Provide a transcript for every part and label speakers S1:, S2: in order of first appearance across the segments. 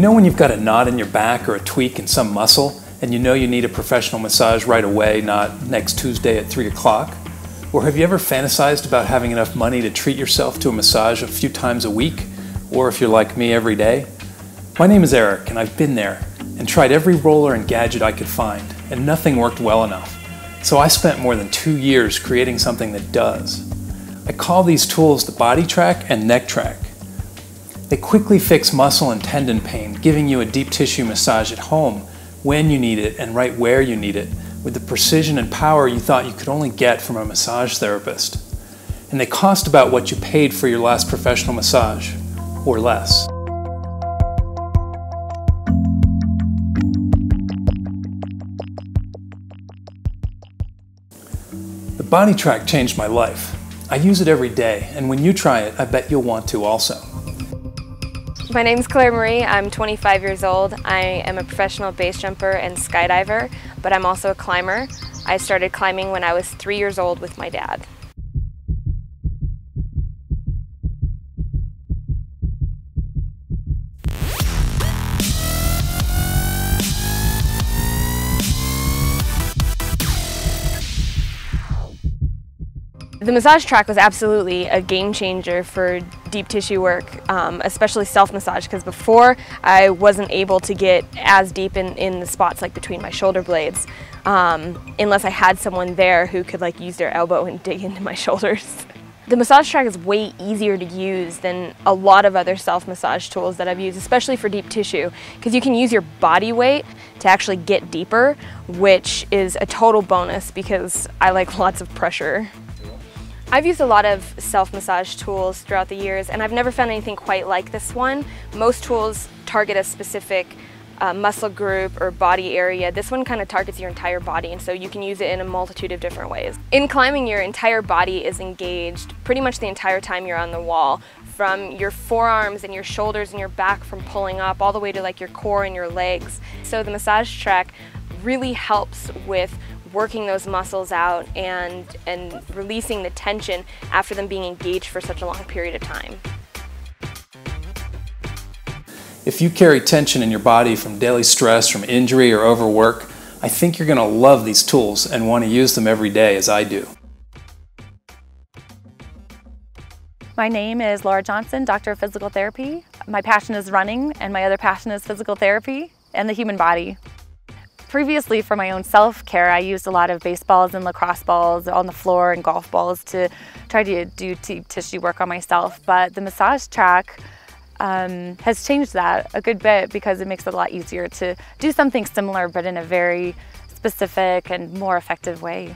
S1: You know when you've got a knot in your back or a tweak in some muscle and you know you need a professional massage right away, not next Tuesday at 3 o'clock? Or have you ever fantasized about having enough money to treat yourself to a massage a few times a week? Or if you're like me, every day? My name is Eric and I've been there and tried every roller and gadget I could find, and nothing worked well enough. So I spent more than two years creating something that does. I call these tools the Body Track and Neck Track. They quickly fix muscle and tendon pain, giving you a deep tissue massage at home when you need it and right where you need it, with the precision and power you thought you could only get from a massage therapist. And they cost about what you paid for your last professional massage, or less. The Body Track changed my life. I use it every day, and when you try it, I bet you'll want to also.
S2: My name is Claire Marie. I'm 25 years old. I am a professional base jumper and skydiver, but I'm also a climber. I started climbing when I was three years old with my dad. The massage track was absolutely a game changer for deep tissue work, um, especially self-massage, because before I wasn't able to get as deep in, in the spots like between my shoulder blades, um, unless I had someone there who could like use their elbow and dig into my shoulders. The massage track is way easier to use than a lot of other self-massage tools that I've used, especially for deep tissue, because you can use your body weight to actually get deeper, which is a total bonus because I like lots of pressure. I've used a lot of self-massage tools throughout the years and I've never found anything quite like this one. Most tools target a specific uh, muscle group or body area. This one kind of targets your entire body and so you can use it in a multitude of different ways. In climbing, your entire body is engaged pretty much the entire time you're on the wall from your forearms and your shoulders and your back from pulling up all the way to like your core and your legs. So the massage track really helps with working those muscles out and, and releasing the tension after them being engaged for such a long period of time.
S1: If you carry tension in your body from daily stress, from injury, or overwork, I think you're going to love these tools and want to use them every day as I do.
S3: My name is Laura Johnson, Doctor of Physical Therapy. My passion is running and my other passion is physical therapy and the human body. Previously, for my own self-care, I used a lot of baseballs and lacrosse balls on the floor and golf balls to try to do tissue work on myself. But the massage track um, has changed that a good bit because it makes it a lot easier to do something similar but in a very specific and more effective way.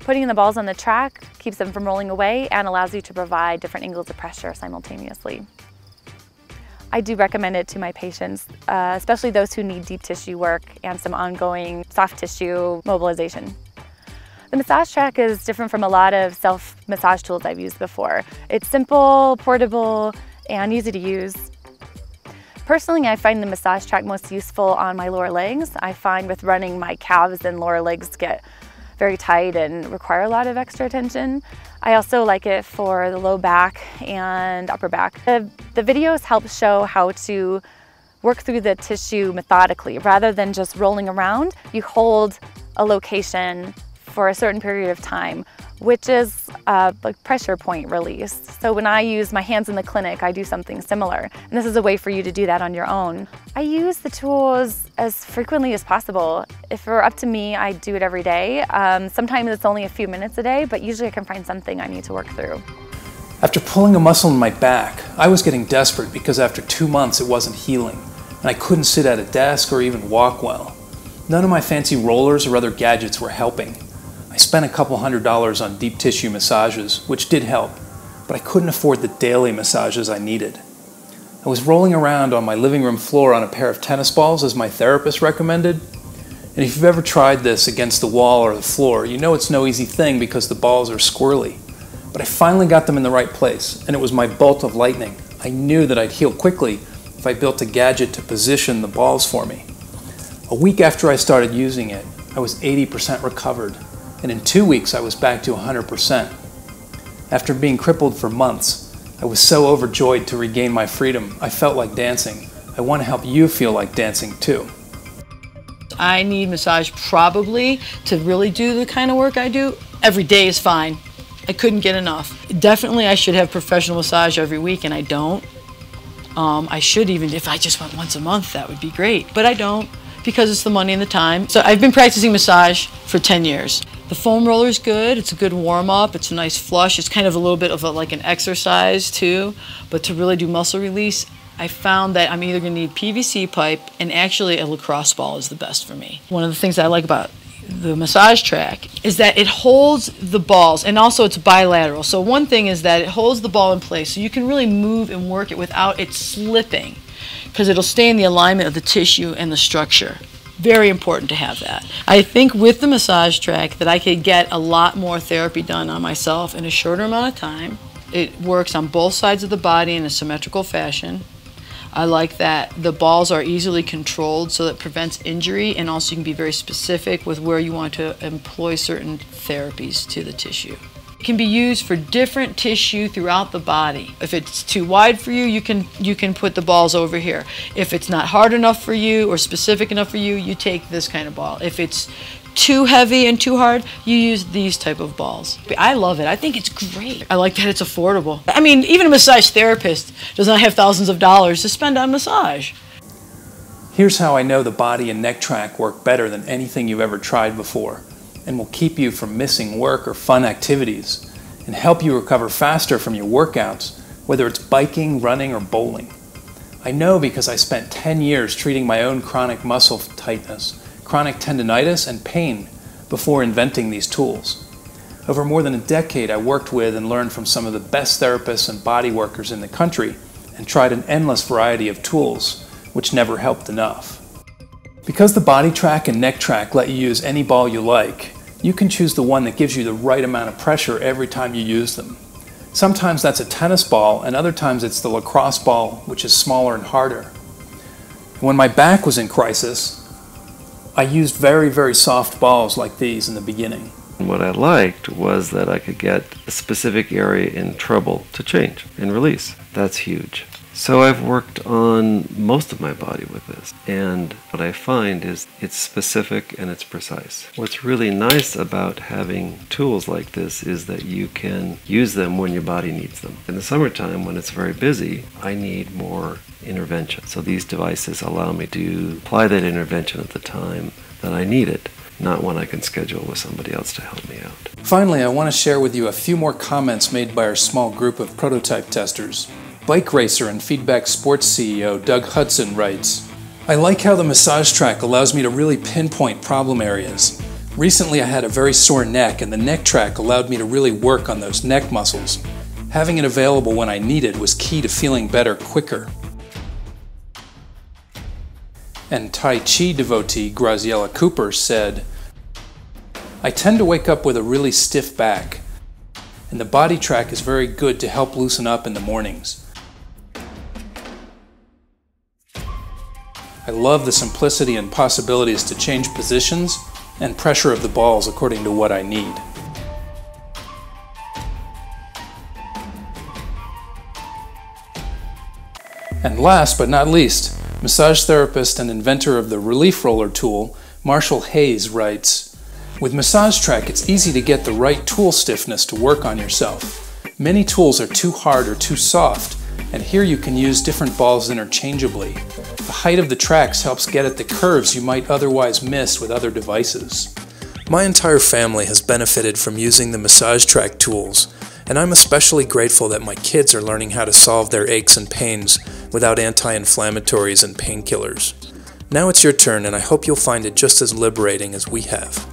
S3: Putting the balls on the track keeps them from rolling away and allows you to provide different angles of pressure simultaneously. I do recommend it to my patients, uh, especially those who need deep tissue work and some ongoing soft tissue mobilization. The massage track is different from a lot of self-massage tools I've used before. It's simple, portable, and easy to use. Personally, I find the massage track most useful on my lower legs. I find with running, my calves and lower legs get very tight and require a lot of extra attention. I also like it for the low back and upper back. The, the videos help show how to work through the tissue methodically. Rather than just rolling around, you hold a location for a certain period of time which is a like pressure point release. So when I use my hands in the clinic, I do something similar. And this is a way for you to do that on your own. I use the tools as frequently as possible. If it were up to me, I'd do it every day. Um, sometimes it's only a few minutes a day, but usually I can find something I need to work through.
S1: After pulling a muscle in my back, I was getting desperate because after two months it wasn't healing, and I couldn't sit at a desk or even walk well. None of my fancy rollers or other gadgets were helping. I spent a couple hundred dollars on deep tissue massages, which did help, but I couldn't afford the daily massages I needed. I was rolling around on my living room floor on a pair of tennis balls as my therapist recommended. And if you've ever tried this against the wall or the floor, you know it's no easy thing because the balls are squirrely. But I finally got them in the right place, and it was my bolt of lightning. I knew that I'd heal quickly if I built a gadget to position the balls for me. A week after I started using it, I was 80% recovered and in two weeks I was back to 100%. After being crippled for months, I was so overjoyed to regain my freedom, I felt like dancing. I want to help you feel like dancing too.
S4: I need massage probably to really do the kind of work I do. Every day is fine. I couldn't get enough. Definitely, I should have professional massage every week, and I don't. Um, I should even, if I just went once a month, that would be great. But I don't because it's the money and the time. So I've been practicing massage for 10 years. The foam roller is good. It's a good warm up. It's a nice flush. It's kind of a little bit of a, like an exercise too. But to really do muscle release, I found that I'm either going to need PVC pipe and actually a lacrosse ball is the best for me. One of the things that I like about the massage track is that it holds the balls and also it's bilateral. So one thing is that it holds the ball in place so you can really move and work it without it slipping because it'll stay in the alignment of the tissue and the structure. Very important to have that. I think with the massage track that I could get a lot more therapy done on myself in a shorter amount of time. It works on both sides of the body in a symmetrical fashion. I like that the balls are easily controlled so that prevents injury and also you can be very specific with where you want to employ certain therapies to the tissue. Can be used for different tissue throughout the body. If it's too wide for you, you can you can put the balls over here. If it's not hard enough for you or specific enough for you, you take this kind of ball. If it's too heavy and too hard, you use these type of balls. I love it. I think it's great. I like that it's affordable. I mean, even a massage therapist does not have thousands of dollars to spend on massage.
S1: Here's how I know the body and neck track work better than anything you've ever tried before and will keep you from missing work or fun activities and help you recover faster from your workouts, whether it's biking, running, or bowling. I know because I spent 10 years treating my own chronic muscle tightness chronic tendonitis, and pain before inventing these tools. Over more than a decade, I worked with and learned from some of the best therapists and body workers in the country and tried an endless variety of tools, which never helped enough. Because the body track and neck track let you use any ball you like, you can choose the one that gives you the right amount of pressure every time you use them. Sometimes that's a tennis ball, and other times it's the lacrosse ball, which is smaller and harder. When my back was in crisis, I used very, very soft balls like these in the beginning.
S5: What I liked was that I could get a specific area in trouble to change and release. That's huge. So I've worked on most of my body with this, and what I find is it's specific and it's precise. What's really nice about having tools like this is that you can use them when your body needs them. In the summertime, when it's very busy, I need more intervention. So these devices allow me to apply that intervention at the time that I need it not one I can schedule with somebody else to help me out.
S1: Finally, I want to share with you a few more comments made by our small group of prototype testers. Bike racer and feedback sports CEO Doug Hudson writes I like how the massage track allows me to really pinpoint problem areas. Recently, I had a very sore neck, and the neck track allowed me to really work on those neck muscles. Having it available when I needed was key to feeling better quicker. And Tai Chi devotee Graziella Cooper said, I tend to wake up with a really stiff back, and the body track is very good to help loosen up in the mornings. I love the simplicity and possibilities to change positions and pressure of the balls according to what I need. And last but not least, massage therapist and inventor of the Relief Roller tool, Marshall Hayes writes, With Massage Track, it's easy to get the right tool stiffness to work on yourself. Many tools are too hard or too soft, and here you can use different balls interchangeably. The height of the tracks helps get at the curves you might otherwise miss with other devices. My entire family has benefited from using the massage track tools, and I'm especially grateful that my kids are learning how to solve their aches and pains without anti-inflammatories and painkillers. Now it's your turn and I hope you'll find it just as liberating as we have.